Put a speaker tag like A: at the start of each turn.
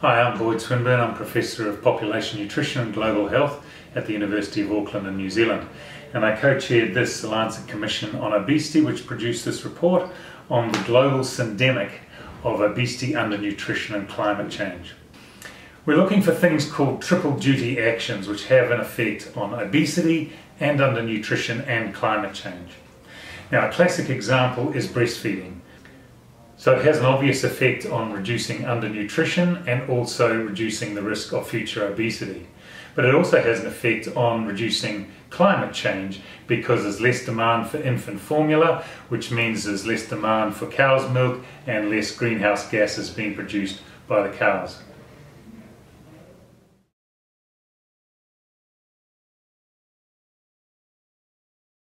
A: Hi, I'm Boyd Swinburn. I'm Professor of Population Nutrition and Global Health at the University of Auckland in New Zealand. And I co-chaired this Lancet Commission on Obesity, which produced this report on the global syndemic of obesity, undernutrition and climate change. We're looking for things called triple duty actions which have an effect on obesity and undernutrition and climate change. Now a classic example is breastfeeding. So it has an obvious effect on reducing undernutrition and also reducing the risk of future obesity. But it also has an effect on reducing climate change because there's less demand for infant formula, which means there's less demand for cow's milk and less greenhouse gases being produced by the cows.